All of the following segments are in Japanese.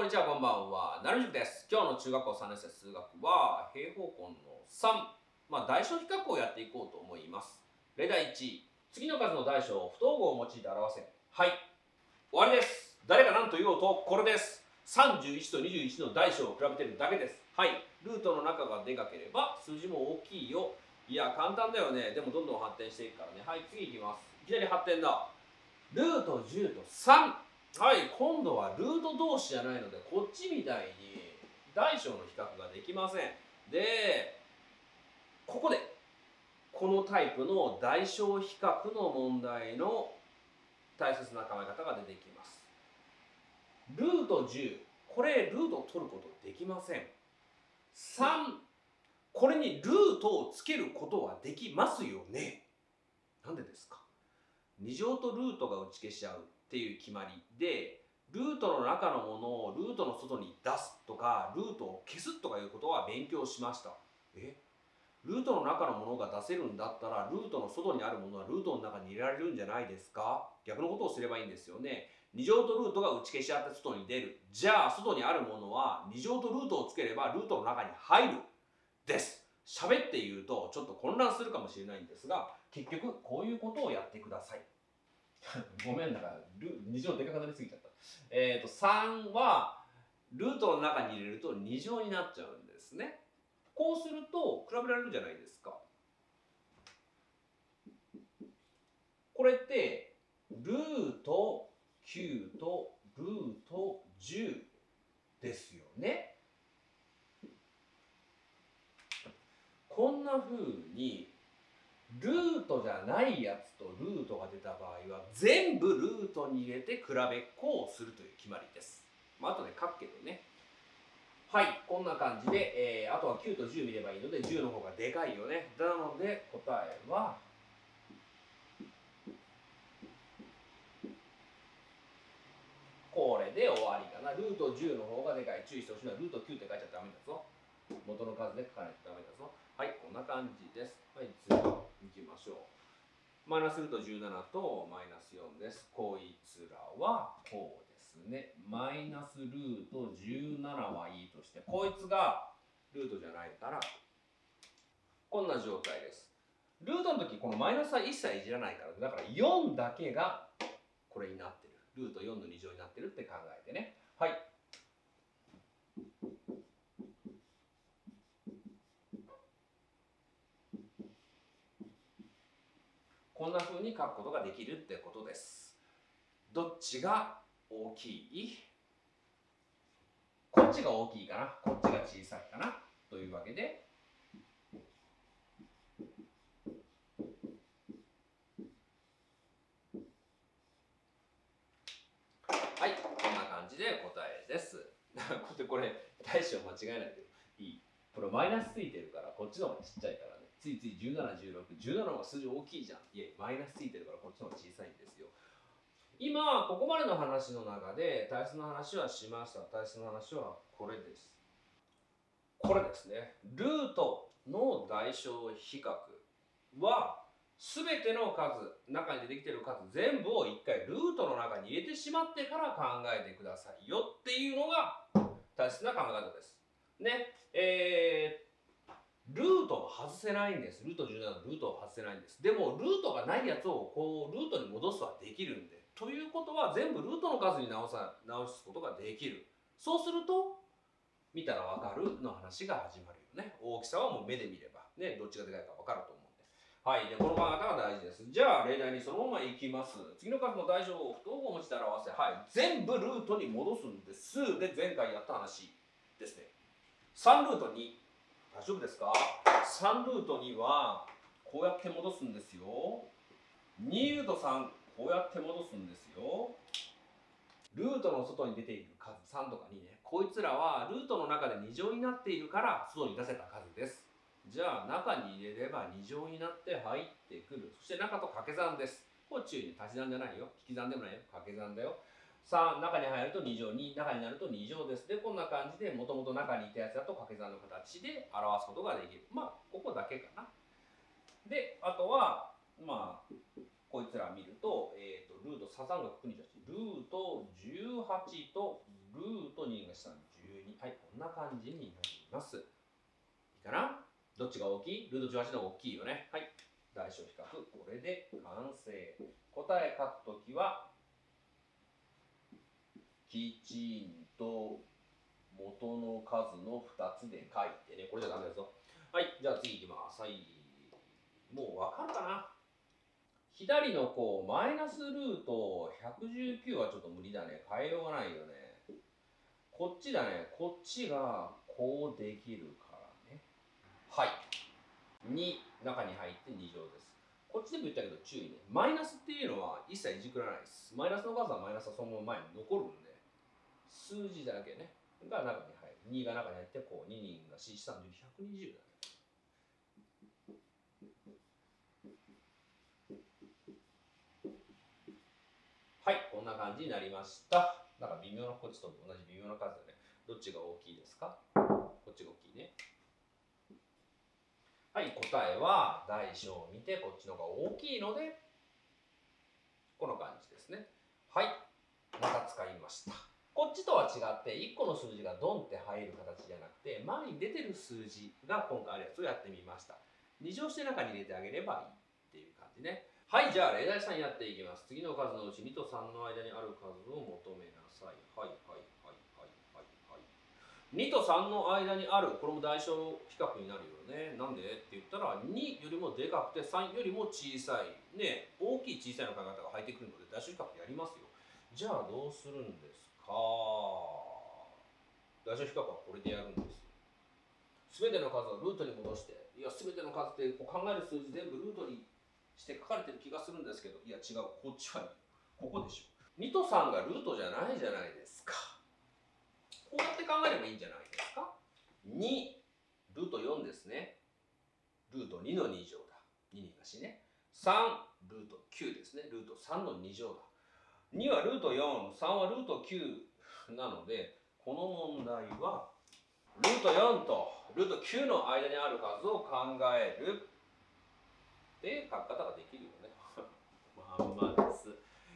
こんにちは、こんばんは。なるじゅくです。今日の中学校3年生数学は、平方根の3、まあ、大小比較をやっていこうと思います。例題1、次の数の大小を不等号を用いて表せ。はい。終わりです。誰が何と言おうと、これです。31と21の大小を比べてるだけです。はい。ルートの中がでかければ、数字も大きいよ。いや、簡単だよね。でもどんどん発展していくからね。はい、次いきます。いきなり発展だ。ルート10と3。はい、今度はルート同士じゃないので、こっちみたいに大小の比較ができません。で、ここで、このタイプの大小比較の問題の大切な考え方が出てきます。ルート10、これルートを取ることできません。3、これにルートをつけることはできますよね。なんでですか？2乗とルートが打ち消し合うっていう決まりでルートの中のものをルートの外に出すとかルートを消すとかいうことは勉強しました。え？ルートの中のものが出せるんだったらルートの外にあるものはルートの中に入れられるんじゃないですか？逆のことをすればいいんですよね。2乗とルートが打ち消し合って外に出る。じゃあ外にあるものは2乗とルートをつければルートの中に入るです。喋って言うとちょっと混乱するかもしれないんですが結局こういうことをやってください。ごめんだから2乗でかくなりすぎちゃった。えっ、ー、と3はルートの中に入れると2乗になっちゃうんですね。こうすると比べられるじゃないですか。これってルート9とルート10ですよね。こんな風にルートじゃないやつとルートが出た場合は全部ルートに入れて比べっこをするという決まりです。まあ後で書くけどね。はい、こんな感じで、えー、あとは9と10見ればいいので10の方がでかいよね。なので答えはこれで終わりかな。ルート10の方がでかい。注意してほしいのはルート9って書いちゃダメだぞ。元の数で書かないとダメだぞ。はい、こんな感じです。はい、次しょう。マイナスルート17とマイナス4です。こいつらはこうですね。マイナスルート17はいいとして、こいつがルートじゃないから、こんな状態です。ルートの時、このマイナスは一切いじらないから、だから4だけがこれになってる。ルート4の2乗になってるって考えてね。はい。こんな風に書くことができるってことです。どっちが大きい？こっちが大きいかな？こっちが小さいかな？というわけで、はい、こんな感じで答えです。これ、大小間違えないでいい。これマイナスついてるから、こっちの方がちっちゃいから。ついつい17、16、17の方が数字大きいじゃん。いえ、マイナスついてるからこっちの方が小さいんですよ。今、ここまでの話の中で、対数の話はしました。対数の話はこれです。これですね。ルートの大小比較は、すべての数、中に出てきてる数全部を一回ルートの中に入れてしまってから考えてくださいよっていうのが大切な考え方です。ね。えー、ルートを外せないんです。ルート17のルートを外せないんです。でも、ルートがないやつをこう、ルートに戻すはできるんで。ということは、全部ルートの数に直さ直すことができる。そうすると、見たらわかるの話が始まるよね。大きさはもう目で見れば、ね、どっちがでかいかわかると思うんで。はい。で、この考え方が大事です。じゃあ、例題にそのままいきます。次の数の大小を不等号を持ちて表せ。はい。全部ルートに戻すんです。で、前回やった話ですね。3ルート2。大丈夫ですか ?3 ルート2は、こうやって戻すんですよ。2ルート3、こうやって戻すんですよ。ルートの外に出ている数3とか2ね。こいつらはルートの中で2乗になっているから外に出せた数です。じゃあ中に入れれば2乗になって入ってくる。そして中と掛け算です。これ注意ね。足し算じゃないよ。引き算でもないよ。掛け算だよ。3中に入ると2乗2中になると2乗です。でこんな感じでもともと中にいたやつだと掛け算の形で表すことができるまあここだけかな。であとはまあこいつら見ると,、えー、とルートサザンが928ルート18とルート2が下12はいこんな感じになります。いいかな？どっちが大きい？ルート18の方が大きいよね。はい。大小比較。これで完成。答え書くときはきちんと元の数の2つで書いてね。これじゃダメですよはいじゃあ次いきます。はいもうわかるかな？左のこうマイナスルート119はちょっと無理だね。変えようがないよね。こっちだね。こっちがこうできるからね。はい。2中に入って2乗です。こっちでも言ったけど注意ね。マイナスっていうのは一切いじくらないです。マイナスの数はマイナスはそのまま前に残るんで数字だけね。が中に入る。2が中に入ってこう2人が4 3 120だね。はいこんな感じになりました。なんか微妙なこっちと同じ微妙な数でね。どっちが大きいですか？こっちが大きいね。はい答えは大小を見てこっちの方が大きいのでこの感じですね。はいまた使いました。こっちとは違って1個の数字がドンって入る形じゃなくて前に出てる数字が今回あるやつをやってみました。2乗して中に入れてあげればいいっていう感じね。はいじゃあ例題3やっていきます。次の数のうち2と3の間にある数を求めなさい。はいはいはいはいはいはい。2と3の間にあるこれも大小比較になるよね。なんで？って言ったら2よりもでかくて3よりも小さい。ね大きい小さいの考え方が入ってくるので大小比較やりますよ。じゃあどうするんですか大小比較はこれでやるんです。全ての数をルートに戻していや全ての数ってこう考える数字全部ルートにして書かれてる気がするんですけどいや違う。こっちはここでしょ。2と3がルートじゃないじゃないですか。こうやって考えればいいんじゃないですか。2ルート4ですね。ルート2の2乗だ。2人がしね。3ルート9ですね。ルート3の2乗だ。2はルート43はルート9なのでこの問題はルート4とルート9の間にある数を考える。で書き方ができるよね。まあまあです。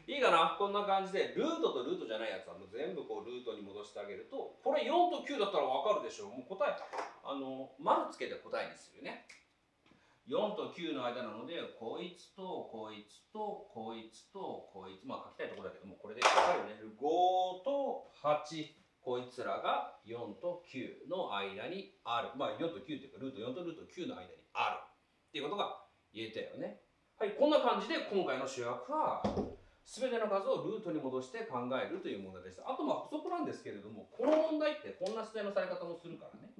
いいかな？こんな感じでルートとルートじゃないやつはもう全部こうルートに戻してあげるとこれ4と9だったら分かるでしょ。もう答えあの丸つけて答えにするよね。4と9の間なのでこいつとこいつとこいつとこいつまあ書きたいところだけどもこれで分かるよね5と8こいつらが4と9の間にあるまあ4と9っていうかルート4とルート9の間にあるっていうことが言えたよね。はい、こんな感じで今回の主役は全ての数をルートに戻して考えるという問題です。あとまあ補足なんですけれども、この問題ってこんな出題のされ方もするからね。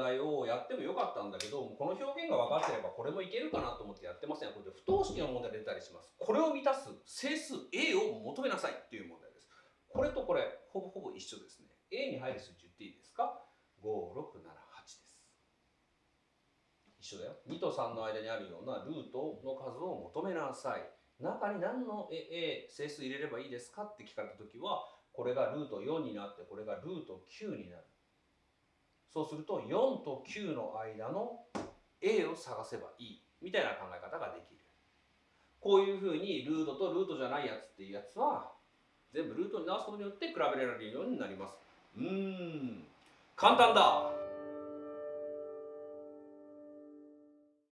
題をやってもよかったんだけど、この表現が分かってればこれもいけるかなと思ってやってません。これで不等式の問題出たりします。これを満たす整数 A を求めなさいっていう問題です。これとこれ、ほぼほぼ一緒ですね。A に入る数字言っていいですか ?5、6、7。一緒だよ2と3の間にあるようなルートの数を求めなさい中に何の A 整数入れればいいですか？って聞かれた時はこれがルート4になってこれがルート9になるそうすると4と9の間の A を探せばいいみたいな考え方ができる。こういうふうにルートとルートじゃないやつっていうやつは全部ルートに直すことによって比べられるようになります。うーん。簡単だ。